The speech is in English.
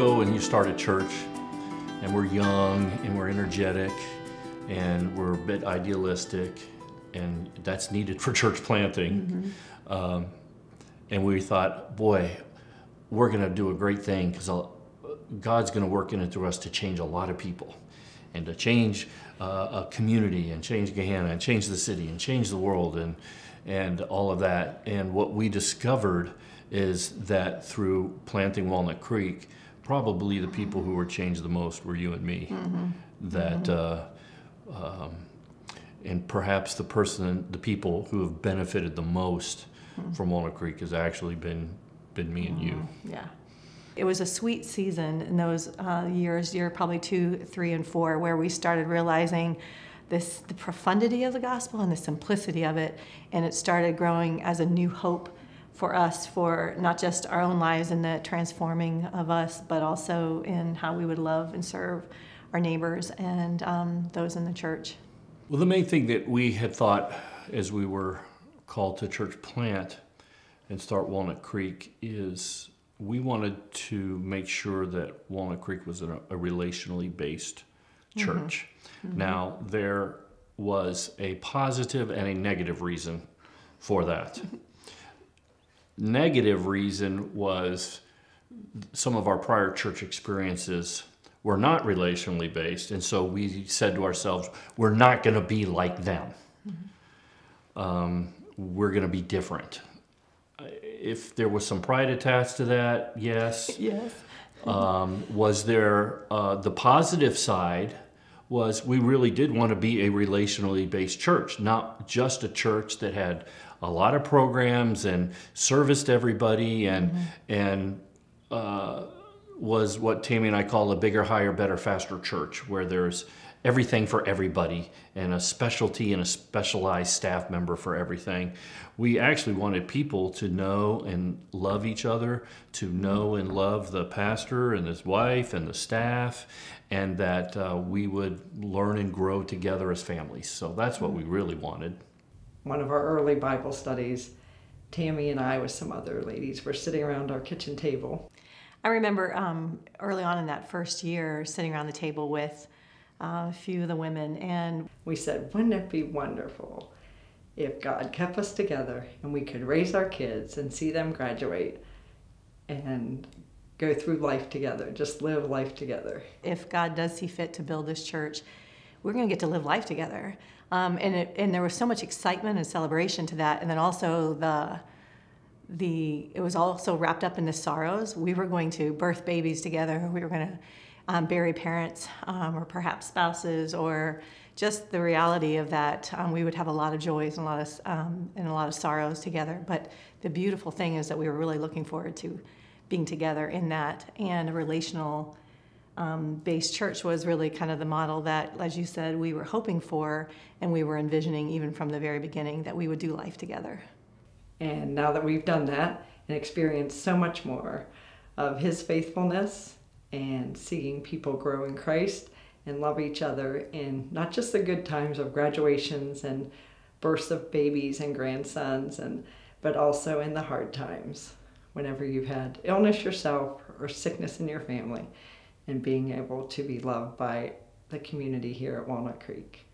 you start a church and we're young and we're energetic and we're a bit idealistic, and that's needed for church planting. Mm-hmm. Um, and we thought, boy, we're going to do a great thing because God's going to work in it through us to change a lot of people and to change uh, a community and change Gahanna and change the city and change the world and, and all of that. And what we discovered is that through planting Walnut Creek, probably the people who were changed the most were you and me. Mm-hmm. That, mm-hmm. Uh, um, and perhaps the person, the people who have benefited the most mm-hmm. from Walnut Creek has actually been been me and you. Mm-hmm. Yeah. It was a sweet season in those uh, years, year probably two, three, and four, where we started realizing this the profundity of the gospel and the simplicity of it, and it started growing as a new hope for us for not just our own lives and the transforming of us, but also in how we would love and serve our neighbors and um, those in the church. Well, the main thing that we had thought as we were called to church plant and start Walnut Creek is we wanted to make sure that Walnut Creek was a, a relationally based mm-hmm. church. Mm-hmm. Now, there was a positive and a negative reason for that. negative reason was some of our prior church experiences were not relationally based, and so we said to ourselves, we're not going to be like them. Mm-hmm. Um, we're going to be different. If there was some pride attached to that, yes. Yes. um, was there uh, the positive side? Was we really did want to be a relationally based church, not just a church that had a lot of programs and serviced everybody and mm-hmm. and uh, was what Tammy and I call a bigger, higher, better, faster church, where there's everything for everybody and a specialty and a specialized staff member for everything. We actually wanted people to know and love each other, to know and love the pastor and his wife and the staff, and that uh, we would learn and grow together as families. So that's what we really wanted one of our early Bible studies, Tammy and I, with some other ladies, were sitting around our kitchen table. I remember um, early on in that first year sitting around the table with a few of the women, and we said, Wouldn't it be wonderful if God kept us together and we could raise our kids and see them graduate and go through life together, just live life together? If God does see fit to build this church, we're going to get to live life together. Um, and, it, and there was so much excitement and celebration to that. And then also the, the, it was also wrapped up in the sorrows. We were going to birth babies together. We were going to um, bury parents um, or perhaps spouses or just the reality of that. Um, we would have a lot of joys and a lot of, um, and a lot of sorrows together. But the beautiful thing is that we were really looking forward to being together in that and a relational um, based church was really kind of the model that, as you said, we were hoping for and we were envisioning even from the very beginning that we would do life together. And now that we've done that and experienced so much more of His faithfulness and seeing people grow in Christ and love each other in not just the good times of graduations and births of babies and grandsons and but also in the hard times whenever you've had illness yourself or sickness in your family and being able to be loved by the community here at Walnut Creek.